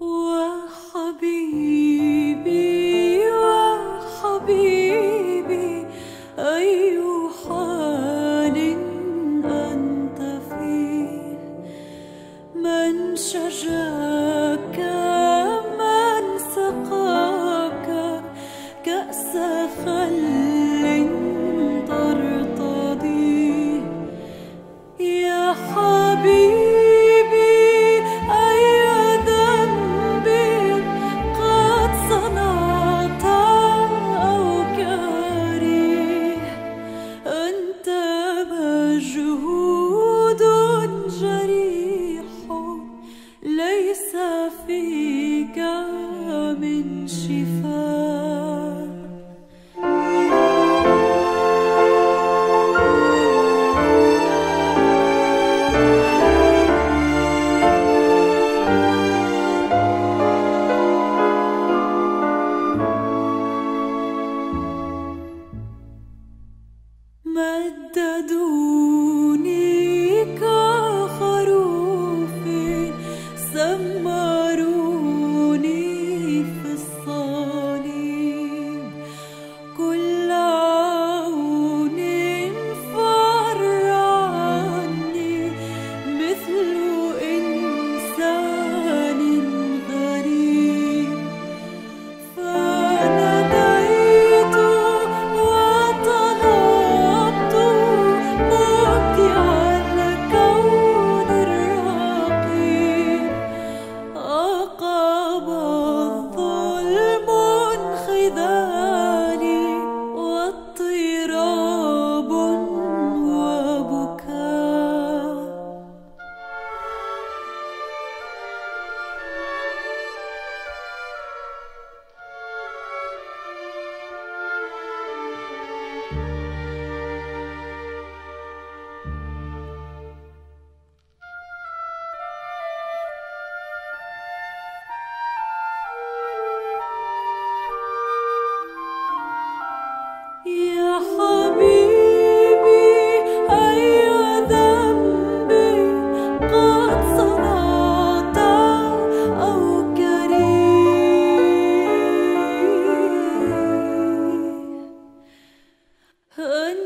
وحبيبي. من شفاء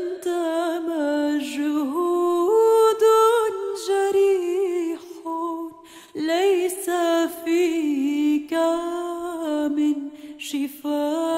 أنت مجهود جريح ليس فيك من شفاء.